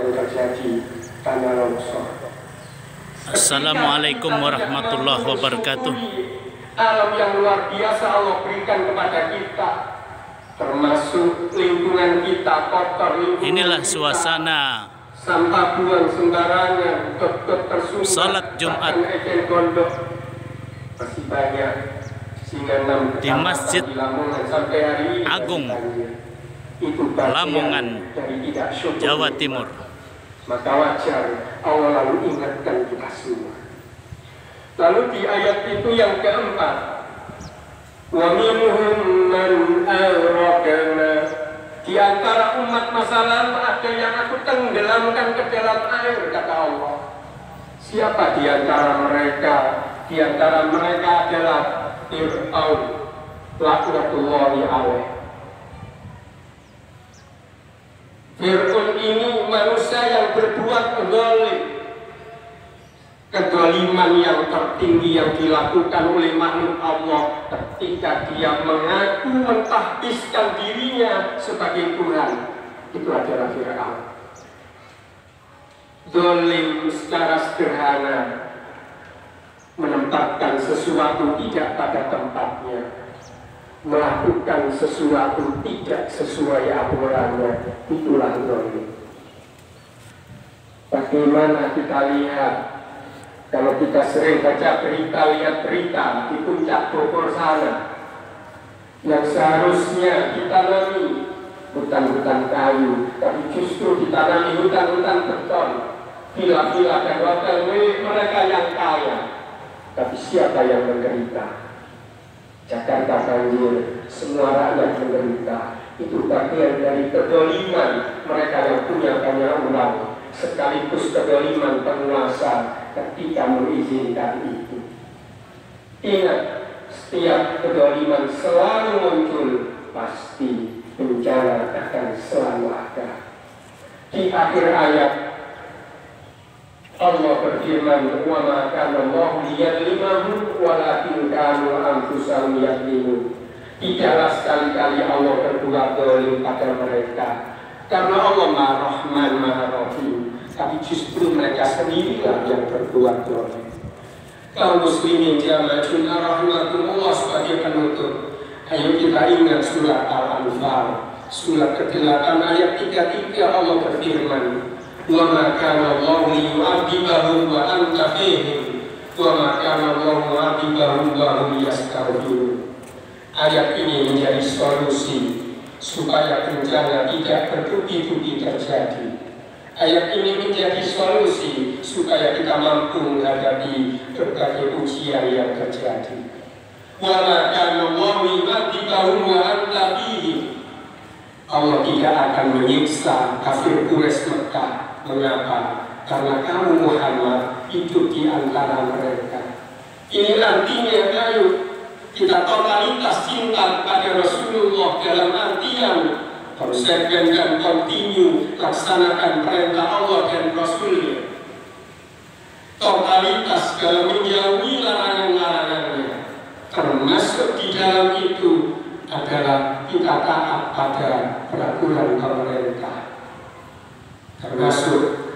yang terjadi tanah longsor. Assalamualaikum warahmatullahi wabarakatuh. Alam yang luar biasa Allah berikan kepada kita, termasuk lingkungan kita kotor lingkungan Inilah kita. suasana sampah buang sembarangan, got-got tersumbat, Salat Jumat. eceng gondok masih banyak sehingga enam Di Masjid di Lamongan sampai hari ini Agung, Lamongan, dari tidak Jawa. Timur. Maka wajar Allah lalu ingatkan kita semua. Lalu di ayat itu yang keempat man aghraqna di antara umat masa lalu ada yang aku tenggelamkan ke dalam air kata Allah. Siapa di antara mereka? Di antara mereka adalah Fir'aun laknatullahi alaih. Fir'aun berbuat zalim. Yang tertinggi yang dilakukan oleh makhluk Allah ketika dia mengaku mentahbiskan dirinya sebagai Tuhan. Itu adalah Fir'aun. Zalim secara sederhana menempatkan sesuatu tidak pada tempatnya melakukan sesuatu tidak sesuai aturannya itulah zalim. Bagaimana kita lihat? Kalau kita sering baca berita lihat berita di puncak Bogor sana yang seharusnya ditanami hutan-hutan kayu tapi justru ditanami hutan-hutan beton villa-villa dan hotel mereka yang kaya. Tapi siapa yang menderita? Jakarta banjir, semua rakyat menderita. Itu bagian dari kedoliman mereka yang punya banyak uang, sekaligus kedoliman penguasa ketika mengizinkan itu. Ingat, setiap kedoliman selalu muncul, pasti bencana akan selalu ada. Di akhir ayat Allah berfirman, "Wa ma kana Allah liyadlimahum walakin kanu anfusahum yadlimun." Tidaklah sekali-kali Allah berbuat dolim pada mereka Karena Allah rahim tapi justru mereka sendirilah yang berbuat dolim. Kau muslimin jama juna rahmatullah sebagai penutup. Ayo kita ingat surat Al-Anfal, surat ke-8 ayat 33 Allah berfirman, "Wa ma Allah Allahu wa antafihim. wa ma Allah Allahu wa hum yastaghfirun." Ayat ini menjadi solusi supaya bencana tidak bertubi-tubi terjadi Ayat ini menjadi solusi supaya kita mampu menghadapi berbagai ujian yang terjadi. Wa ma kana Allahu yu'adzibahum wa anta. Allah tidak akan menyiksa kafir Quraisy Mekah Mengapa? Karena kamu Muhammad hidup di antara mereka. Ini artinya ayo kita totalitas cinta kepada Rasulullah dalam artian konsekuensi dan kontinu laksanakan perintah Allah dan Rasulnya. Totalitas dalam menjauhi larangan-larangannya. Termasuk di dalam itu adalah kita taat pada peraturan pemerintah termasuk